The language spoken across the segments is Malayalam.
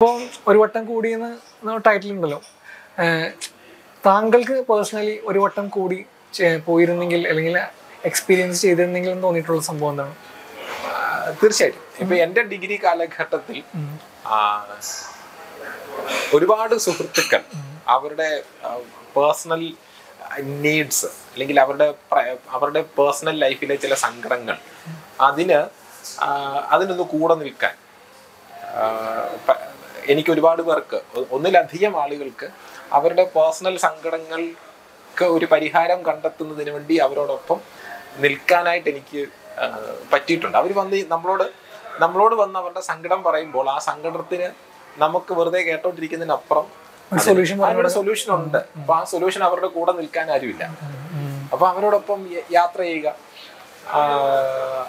ഇപ്പോൾ ഒരു വട്ടം കൂടി എന്ന് ടൈറ്റിൽ ഉണ്ടല്ലോ. താങ്കൾക്ക് പേഴ്സണലി ഒരു വട്ടം കൂടി പോയിരുന്നെങ്കിൽ അല്ലെങ്കിൽ എക്സ്പീരിയൻസ് ചെയ്തിരുന്നെങ്കിൽ എന്ന് തോന്നിയിട്ടുള്ള സംഭവം എന്താണ്? തീർച്ചയായിട്ടും. ഇപ്പൊ എന്റെ ഡിഗ്രി കാലഘട്ടത്തിൽ ഒരുപാട് സുഹൃത്തുക്കൾ അവരുടെ പേഴ്സണൽ നീഡ്സ് അല്ലെങ്കിൽ അവരുടെ അവരുടെ പേഴ്സണൽ ലൈഫിലെ ചില സങ്കടങ്ങൾ അതിന് അതിനൊന്ന് കൂടെ നിൽക്കാൻ എനിക്ക് ഒരുപാട് പേർക്ക് ഒന്നിലധികം ആളുകൾക്ക് അവരുടെ പേഴ്സണൽ സങ്കടങ്ങൾക്ക് ഒരു പരിഹാരം കണ്ടെത്തുന്നതിന് വേണ്ടി അവരോടൊപ്പം നിൽക്കാനായിട്ട് എനിക്ക് പറ്റിയിട്ടുണ്ട്. അവർ വന്ന് നമ്മളോട് നമ്മളോട് വന്ന് അവരുടെ സങ്കടം പറയുമ്പോൾ ആ സങ്കടത്തിന് നമുക്ക് വെറുതെ കേട്ടോണ്ടിരിക്കുന്നതിനപ്പുറം സൊല്യൂഷൻ അവരുടെ സൊല്യൂഷൻ ഉണ്ട്. അപ്പൊ ആ സൊല്യൂഷൻ അവരുടെ കൂടെ നിൽക്കാൻ ആരുമില്ല. അപ്പൊ അവരോടൊപ്പം യാത്ര ചെയ്യുക.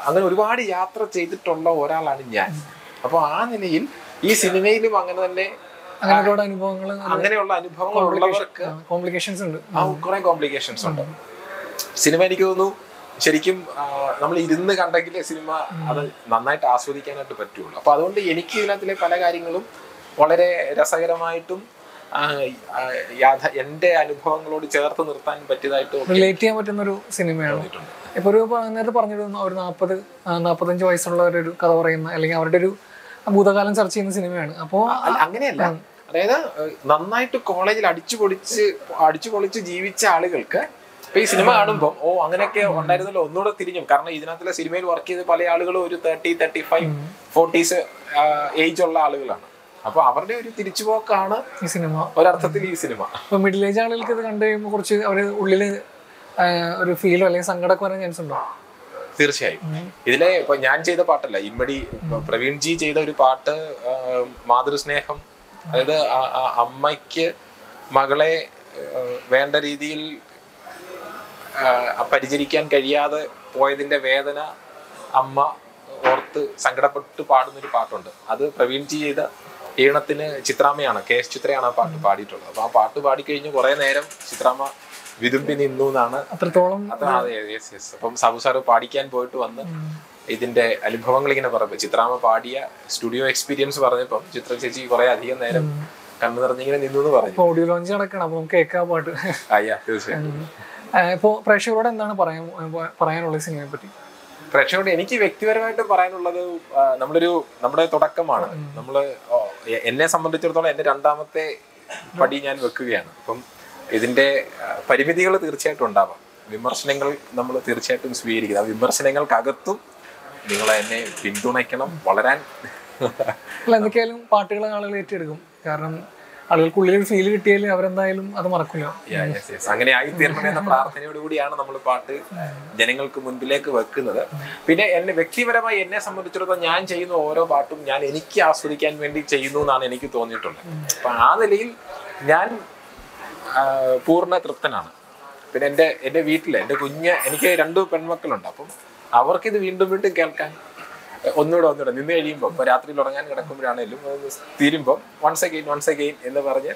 അങ്ങനെ ഒരുപാട് യാത്ര ചെയ്തിട്ടുള്ള ഒരാളാണ് ഞാൻ. അപ്പൊ ആ നിലയിൽ ഈ സിനിമയിലും അങ്ങനെ തന്നെ അങ്ങനെയുള്ള അനുഭവങ്ങൾ അങ്ങനെയുള്ള അനുഭവങ്ങൾ ഉള്ളവർക്ക് കോംപ്ലിക്കേഷൻസ് ഉണ്ട്. കുറെ കോംപ്ലിക്കേഷൻസ് ഉണ്ട്. സിനിമ എനിക്ക് തോന്നുന്നു ശരിക്കും നമ്മൾ ഇരുന്ന് കണ്ടെങ്കിലേ സിനിമ അത് നന്നായിട്ട് ആസ്വദിക്കാനായിട്ട് പറ്റുള്ളൂ. അപ്പൊ അതുകൊണ്ട് എനിക്ക് ഇതിനകത്തിലെ പല കാര്യങ്ങളും വളരെ രസകരമായിട്ടും എന്റെ അനുഭവങ്ങളോട് ചേർത്ത് നിർത്താൻ പറ്റിയതായിട്ടും റിലേറ്റ് ചെയ്യാൻ പറ്റുന്ന ഒരു സിനിമയാണ്. ഇപ്പൊ ഒരു നേരത്തെ പറഞ്ഞിരുന്നു ഒരു നാൽപ്പത് നാൽപ്പത്തഞ്ച് വയസ്സുള്ളവരൊരു കഥ പറയുന്ന അല്ലെങ്കിൽ അവരുടെ ഒരു ഭൂതകാലം ചർച്ച ചെയ്യുന്ന സിനിമയാണ്. അപ്പോൾ അങ്ങനെയല്ല. അതായത് നന്നായിട്ട് കോളേജിൽ അടിച്ചു പൊളിച്ച് അടിച്ചു പൊളിച്ച് ജീവിച്ച ആളുകൾക്ക് ഇപ്പൊ ഈ സിനിമ കാണുമ്പോൾ ഓ അങ്ങനെയൊക്കെ ഉണ്ടായിരുന്നല്ലോ ഒന്നുകൂടെ തിരിഞ്ഞു. കാരണം ഇതിനകത്തുള്ള സിനിമയിൽ വർക്ക് ചെയ്ത പല ആളുകളും ഒരു thirty thirty five forties age ഉള്ള ആളുകളാണ്. അപ്പൊ അവരുടെ ഒരു തിരിച്ചുപോക്കാണ് ഈ സിനിമ. ഒരർത്ഥത്തിൽ ഈ സിനിമ. ഇപ്പൊ മിഡിൽ ഏജ് ആളുകൾക്ക് ഇത് കണ്ടു കഴിയുമ്പോൾ കുറച്ച് അവർ ഉള്ളിൽ ഒരു ഫീലോ അല്ലെങ്കിൽ സങ്കടമൊക്കെ വരാൻ ചാൻസ് ഉണ്ടോ? തീർച്ചയായും. ഇതിലെ ഇപ്പൊ ഞാൻ ചെയ്ത പാട്ടല്ല ഇമ്മടി പ്രവീൺജി പ്രവീൺ ജി ചെയ്ത ഒരു പാട്ട് മാതൃസ്നേഹം. അതായത് അമ്മയ്ക്ക് മകളെ വേണ്ട രീതിയിൽ പരിചരിക്കാൻ കഴിയാതെ പോയതിന്റെ വേദന അമ്മ ഓർത്ത് സങ്കടപ്പെട്ട് പാടുന്ന ഒരു പാട്ടുണ്ട്. അത് പ്രവീൺ ജി ചെയ്ത ഈണത്തിന് ചിത്രാമ്മയാണ് കെ എസ് ചിത്രയാണ് ആ പാട്ട് പാടിയിട്ടുള്ളത്. അപ്പൊ ആ പാട്ട് പാടിക്കഴിഞ്ഞ് കുറെ നേരം ചിത്രാമ്മ വിതുമ്പി നിന്നു എന്നാണ് അത്രത്തോളം അപ്പം സാബു സാറ് പാടിക്കാൻ പോയിട്ട് വന്ന് ഇതിന്റെ അനുഭവങ്ങൾ ഇങ്ങനെ പറഞ്ഞു ചിത്രാമ്മ പാടിയ സ്റ്റുഡിയോ എക്സ്പീരിയൻസ് പറഞ്ഞപ്പോൾ ചിത്ര ചേച്ചി കുറെ അധികം നേരം കണ്ണു നിറഞ്ഞിങ്ങനെ നിന്നു എന്ന് പറഞ്ഞു. ഓഡിയോ ലോഞ്ച് നടക്കണം അപ്പൊ നമുക്ക് കേൾക്കാൻ പാട്ട്. അയ്യാ തീർച്ചയായും. ഇപ്പോൾ പ്രേക്ഷകരോട് എന്താണ് പറയാൻ പറയാനുള്ളത് സിനിമയെ പറ്റി? പ്രേക്ഷകരോട് എനിക്ക് വ്യക്തിപരമായിട്ട് പറയാനുള്ളത് നമ്മളൊരു നമ്മുടെ തുടക്കമാണ്. നമ്മൾ എന്നെ സംബന്ധിച്ചിടത്തോളം എന്റെ രണ്ടാമത്തെ പടി ഞാൻ വെക്കുകയാണ്. അപ്പം ഇതിന്റെ പരിമിതികൾ തീർച്ചയായിട്ടും ഉണ്ടാവാം. വിമർശനങ്ങൾ നമ്മൾ തീർച്ചയായിട്ടും സ്വീകരിക്കുക ആ വിമർശനങ്ങൾക്കകത്തും നിങ്ങൾ എന്നെ പിന്തുണയ്ക്കണം വളരാൻ. അല്ല എന്തൊക്കെയായാലും പാട്ടുകൾ ആളുകൾ ഏറ്റെടുക്കും. കാരണം ആളുകൾക്കുള്ളിൽ ഒരു ഫീൽ കിട്ടിയാൽ അവരെന്തായാലും അത് മറക്കില്ല. അങ്ങനെ ആയി ആയിത്തീരണം എന്ന പ്രാർത്ഥനയോട് കൂടിയാണ് നമ്മൾ പാട്ട് ജനങ്ങൾക്ക് മുൻപിലേക്ക് വെക്കുന്നത്. പിന്നെ എന്നെ വ്യക്തിപരമായി എന്നെ സംബന്ധിച്ചിടത്തോളം ഞാൻ ചെയ്യുന്ന ഓരോ പാട്ടും ഞാൻ എനിക്ക് ആസ്വദിക്കാൻ വേണ്ടി ചെയ്യുന്നു എന്നാണ് എനിക്ക് തോന്നിയിട്ടുള്ളത്. അപ്പൊ ആ നിലയിൽ ഞാൻ പൂർണ തൃപ്തനാണ്. പിന്നെ എന്റെ എന്റെ വീട്ടിൽ എന്റെ കുഞ്ഞ് എനിക്ക് രണ്ട് പെൺമക്കളുണ്ട്. അപ്പം അവർക്കിത് വീണ്ടും വീണ്ടും കേൾക്കാൻ ഒന്നുകൂടെ ഒന്നുകൂടെ നിന്ന് കഴിയുമ്പോൾ ഇപ്പോൾ രാത്രിയിൽ ഉറങ്ങാൻ കിടക്കുമ്പോഴാണേലും അത് തീരുമ്പോൾ വൺസ് അഗെയിൻ വൺസ് അഗെയിൻ എന്ന് പറഞ്ഞ്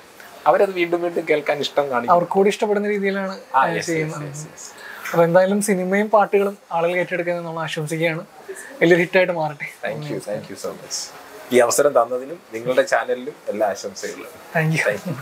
അവരത് വീണ്ടും വീണ്ടും കേൾക്കാൻ ഇഷ്ടം കാണിക്കും. അവർക്ക് കൂടി ഇഷ്ടപ്പെടുന്ന രീതിയിലാണ് ചെയ്യുന്നത്. അപ്പൊ എന്തായാലും സിനിമയും പാട്ടുകളും ആളുകൾ ഏറ്റെടുക്കുന്നത് നമ്മൾ ആശംസിക്കുകയാണ്. വലിയൊരു ഹിറ്റായിട്ട് മാറട്ടെ. Thank you thank you so much ഈ അവസരം തന്നതിനും നിങ്ങളുടെ ചാനലിലും എല്ലാ ആശംസകളും. Thank you thank U